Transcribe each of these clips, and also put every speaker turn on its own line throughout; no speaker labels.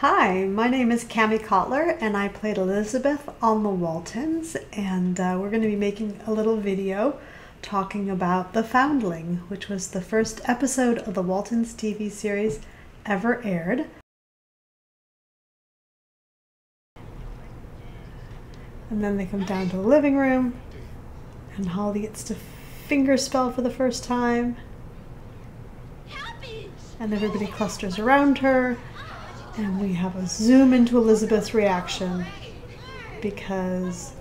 Hi, my name is Kami Cotler and I played Elizabeth on The Waltons and uh, we're going to be making a little video talking about The Foundling, which was the first episode of the Waltons TV series ever aired. And then they come down to the living room and Holly gets to fingerspell for the first time. And everybody clusters around her and we have a zoom into Elizabeth's reaction because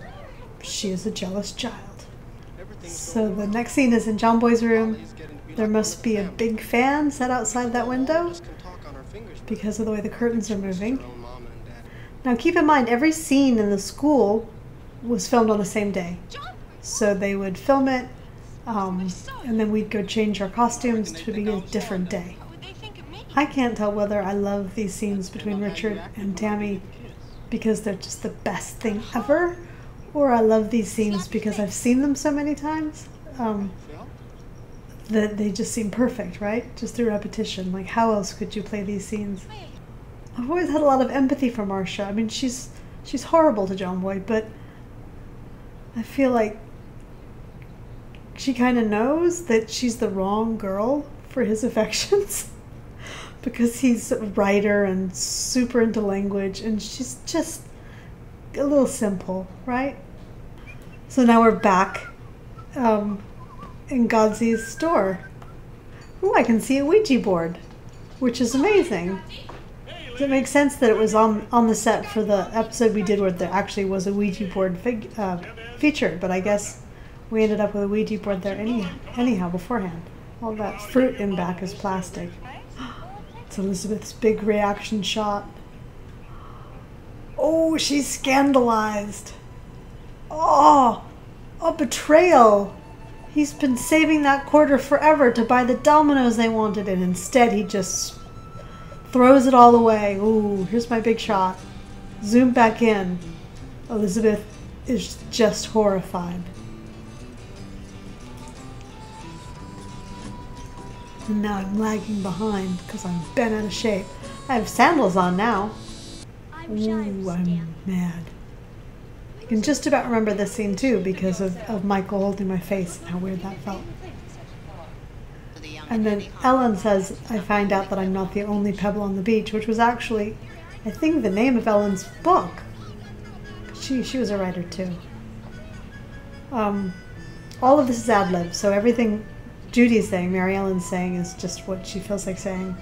she is a jealous child. So the next scene is in John Boy's room. There must be a big fan set outside that window because of the way the curtains are moving. Now keep in mind, every scene in the school was filmed on the same day. So they would film it, um, and then we'd go change our costumes to be a different day. I can't tell whether I love these scenes between Richard and Tammy because they're just the best thing ever, or I love these scenes because I've seen them so many times um, that they just seem perfect, right? Just through repetition. Like, how else could you play these scenes? I've always had a lot of empathy for Marcia. I mean, she's she's horrible to John Boy, but I feel like she kind of knows that she's the wrong girl for his affections because he's a writer and super into language, and she's just a little simple, right? So now we're back um, in Godsey's store. Ooh, I can see a Ouija board, which is amazing. Does it make sense that it was on on the set for the episode we did where there actually was a Ouija board fig, uh, featured? But I guess we ended up with a Ouija board there any, anyhow beforehand. All that fruit in back is plastic. It's Elizabeth's big reaction shot. Oh, she's scandalized. Oh, a betrayal. He's been saving that quarter forever to buy the dominoes they wanted, and instead he just throws it all away. Ooh, here's my big shot. Zoom back in. Elizabeth is just horrified. And now I'm lagging behind because I'm bent out of shape. I have sandals on now. Ooh, I'm mad. I can just about remember this scene too because of, of Michael holding my face and how weird that felt. And then Ellen says, I find out that I'm not the only pebble on the beach, which was actually, I think, the name of Ellen's book. She, she was a writer too. Um, all of this is ad lib, so everything Judy's saying, Mary Ellen's saying, is just what she feels like saying.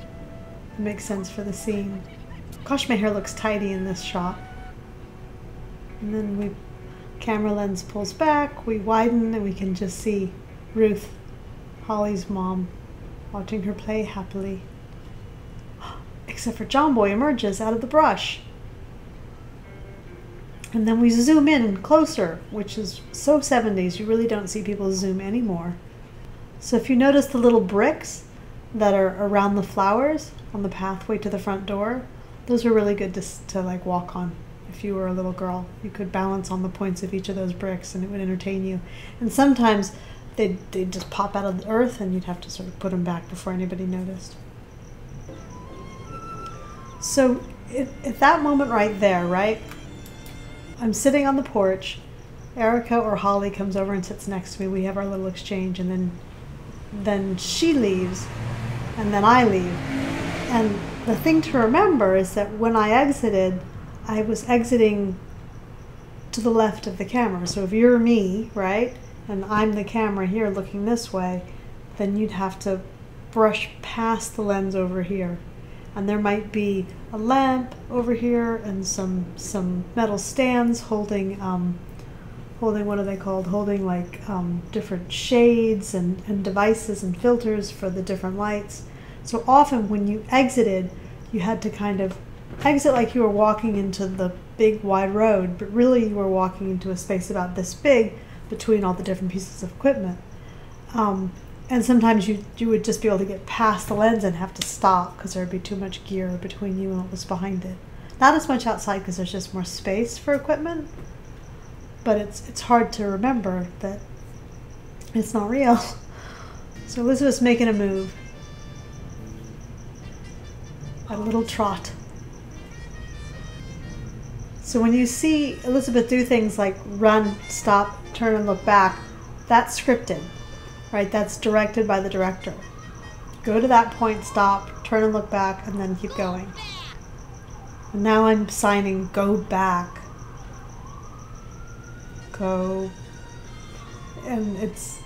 It makes sense for the scene. Gosh, my hair looks tidy in this shot. And then we, camera lens pulls back, we widen, and we can just see Ruth, Holly's mom, watching her play happily. Except for John Boy emerges out of the brush. And then we zoom in closer, which is so 70s. You really don't see people zoom anymore. So if you notice the little bricks that are around the flowers on the pathway to the front door, those are really good to, to like walk on. If you were a little girl, you could balance on the points of each of those bricks and it would entertain you. And sometimes they'd, they'd just pop out of the earth and you'd have to sort of put them back before anybody noticed. So it, at that moment right there, right, I'm sitting on the porch. Erica or Holly comes over and sits next to me. We have our little exchange, and then then she leaves, and then I leave. And the thing to remember is that when I exited, I was exiting to the left of the camera. So if you're me, right, and I'm the camera here looking this way, then you'd have to brush past the lens over here. And there might be a lamp over here and some some metal stands holding um, holding what are they called? Holding like um, different shades and, and devices and filters for the different lights. So often when you exited you had to kind of exit like you were walking into the big wide road but really you were walking into a space about this big between all the different pieces of equipment. Um, and sometimes you, you would just be able to get past the lens and have to stop because there would be too much gear between you and what was behind it. Not as much outside because there's just more space for equipment but it's it's hard to remember that it's not real. So Elizabeth's making a move. A little trot. So when you see Elizabeth do things like run, stop, turn, and look back, that's scripted, right? That's directed by the director. Go to that point, stop, turn and look back, and then keep going. And now I'm signing go back. Go. And it's.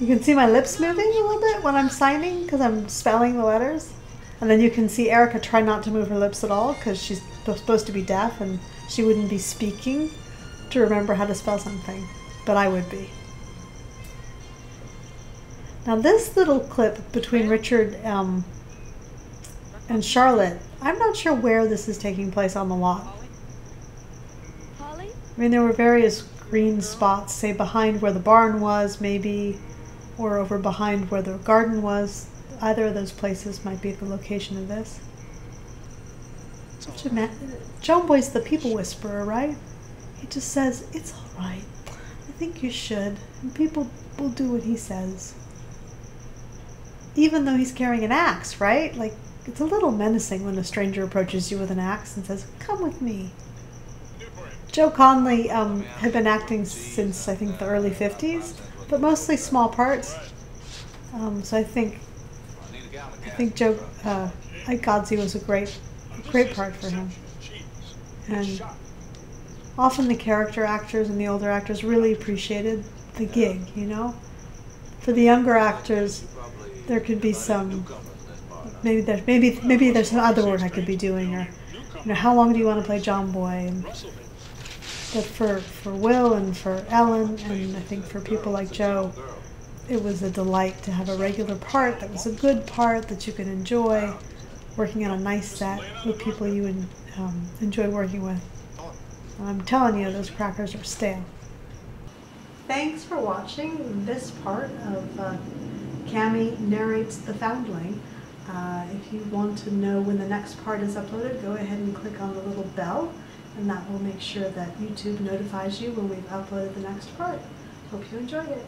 You can see my lips moving a little bit when I'm signing because I'm spelling the letters. And then you can see Erica try not to move her lips at all because she's supposed to be deaf and she wouldn't be speaking to remember how to spell something. But I would be. Now this little clip between Richard um, and Charlotte, I'm not sure where this is taking place on the lot. I mean, there were various green spots, say behind where the barn was, maybe, or over behind where the garden was. Either of those places might be the location of this. Such a John Boy's the people whisperer, right? He just says, It's alright. I think you should. And people will do what he says. Even though he's carrying an axe, right? Like, it's a little menacing when a stranger approaches you with an axe and says, Come with me. Joe Conley um, had been acting since, I think, the early 50s, but mostly small parts. Um, so I think I think Joe uh, Ike Godsey was a great, a great part for him. And often the character actors and the older actors really appreciated the gig, you know? For the younger actors, there could be some maybe there's maybe maybe there's some other work I could be doing or you know how long do you want to play John Boy and but for for Will and for Ellen and I think for people like Joe it was a delight to have a regular part that was a good part that you could enjoy working on a nice set with people you en- um, enjoy working with. And I'm telling you those crackers are stale. Thanks for watching this part of uh, Kami narrates The Foundling. Uh, if you want to know when the next part is uploaded, go ahead and click on the little bell, and that will make sure that YouTube notifies you when we've uploaded the next part. Hope you enjoyed it.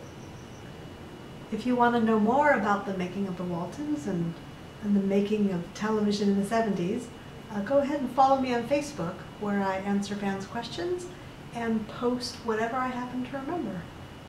If you want to know more about the making of the Waltons and, and the making of television in the 70s, uh, go ahead and follow me on Facebook, where I answer fans' questions and post whatever I happen to remember.